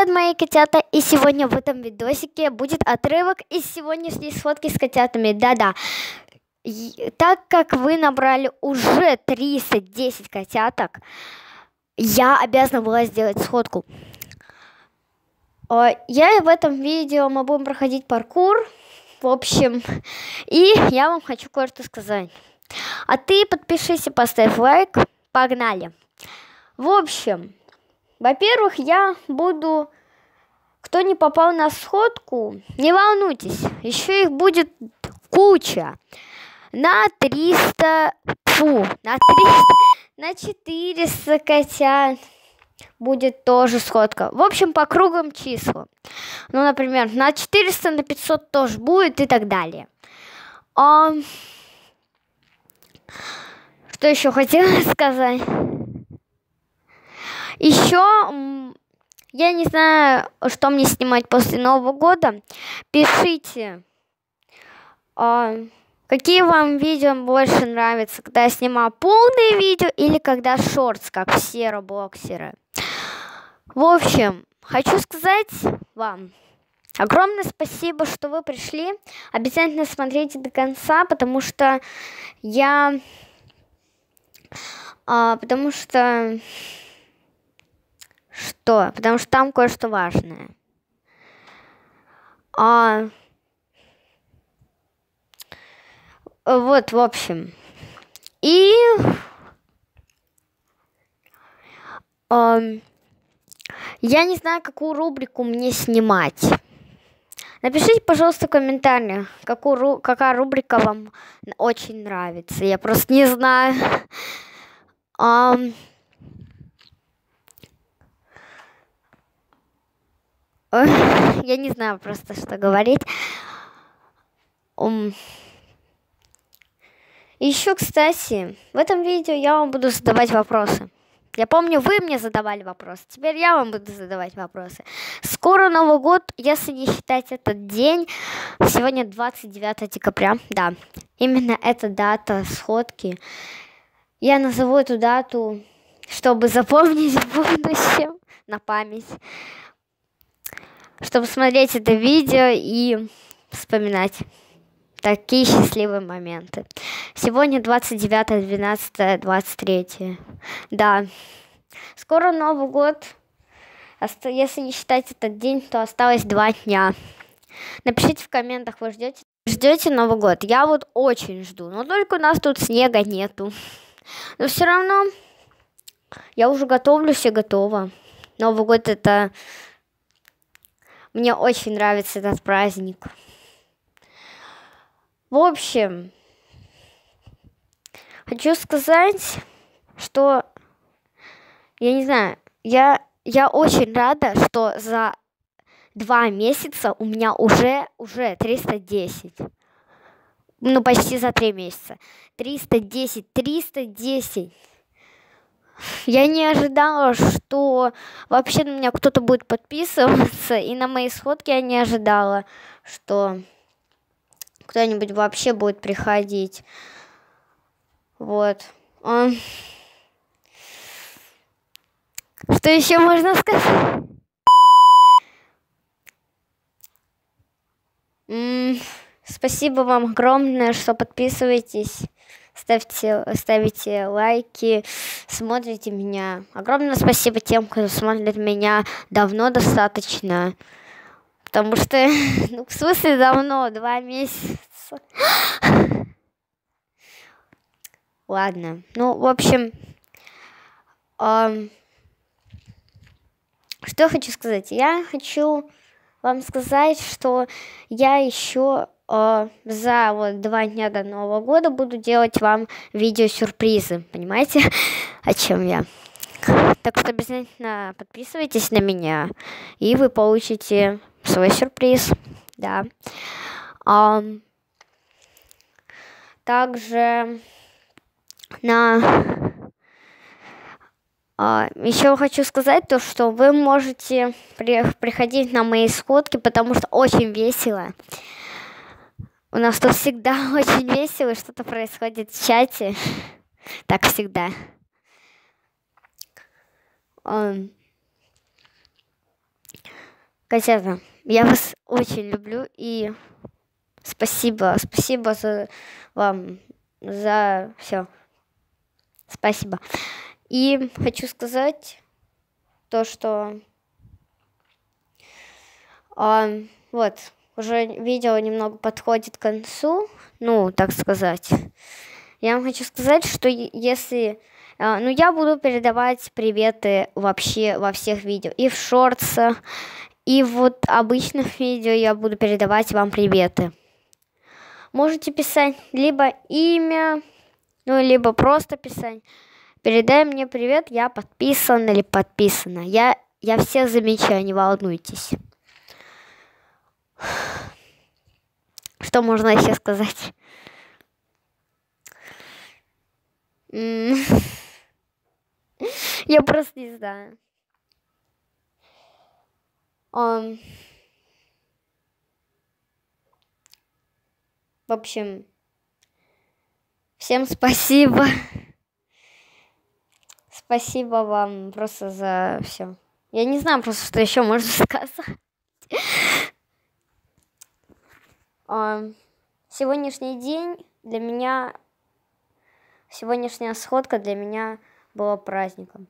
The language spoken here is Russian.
Привет, мои котята! И сегодня в этом видосике будет отрывок из сегодняшней сфотки с котятами. Да-да. Так как вы набрали уже 310 котяток, я обязана была сделать сходку. А, я в этом видео мы будем проходить паркур. В общем, и я вам хочу кое-что сказать. А ты подпишись и поставь лайк. Погнали! В общем, во-первых, я буду... Кто не попал на сходку, не волнуйтесь, еще их будет куча. На 300, фу, на 300, на 400 котят будет тоже сходка. В общем, по кругам числа. Ну, например, на 400, на 500 тоже будет и так далее. А... Что еще хотела сказать? Еще я не знаю, что мне снимать после Нового года. Пишите, а, какие вам видео больше нравятся, когда я снимаю полные видео или когда шортс, как все роблоксеры. В общем, хочу сказать вам огромное спасибо, что вы пришли. Обязательно смотрите до конца, потому что я... А, потому что что? Потому что там кое-что важное. А... Вот, в общем. И... А... Я не знаю, какую рубрику мне снимать. Напишите, пожалуйста, в комментариях, какую, какая рубрика вам очень нравится. Я просто не знаю. Um, я не знаю просто, что говорить. Еще, кстати, в этом видео я вам буду задавать вопросы. Я помню, вы мне задавали вопросы. Теперь я вам буду задавать вопросы. Скоро Новый год, если не считать этот день. Сегодня 29 декабря. Да, именно эта дата сходки. Я назову эту дату, чтобы запомнить в будущем на память чтобы смотреть это видео и вспоминать такие счастливые моменты. Сегодня 29, 12, 23. Да. Скоро Новый год. Если не считать этот день, то осталось два дня. Напишите в комментах, вы ждете ждете Новый год. Я вот очень жду, но только у нас тут снега нету. Но все равно я уже готовлюсь и готова. Новый год это мне очень нравится этот праздник. В общем, хочу сказать, что я не знаю, я, я очень рада, что за два месяца у меня уже, уже 310. Ну, почти за три месяца. 310, 310. Я не ожидала, что вообще на меня кто-то будет подписываться, и на мои сходки я не ожидала, что кто-нибудь вообще будет приходить. Вот. Что еще можно сказать? Спасибо вам огромное, что подписываетесь ставьте, ставите лайки, смотрите меня. Огромное спасибо тем, кто смотрит меня давно достаточно. Потому что, ну, в смысле давно, два месяца. Ладно, ну, в общем, эм, что я хочу сказать? Я хочу вам сказать, что я еще э, за вот два дня до Нового года буду делать вам видео-сюрпризы. Понимаете, о чем я? Так что обязательно подписывайтесь на меня, и вы получите свой сюрприз. Да. Um, также на Uh, еще хочу сказать то, что вы можете при, приходить на мои сходки, потому что очень весело. У нас тут всегда очень весело, что-то происходит в чате. Так всегда. Котята, я вас очень люблю и спасибо, спасибо за вам за все. Спасибо. И хочу сказать то, что а, вот уже видео немного подходит к концу, ну, так сказать. Я вам хочу сказать, что если... А, ну, я буду передавать приветы вообще во всех видео. И в шортсах, и вот обычных видео я буду передавать вам приветы. Можете писать либо имя, ну, либо просто писать. Передай мне привет, я подписан или подписана. Я, я всех замечаю, не волнуйтесь. Что можно еще сказать? Я просто не знаю. Um, в общем, всем спасибо. Спасибо вам просто за все. Я не знаю просто, что еще можно сказать. Сегодняшний день для меня, сегодняшняя сходка для меня была праздником.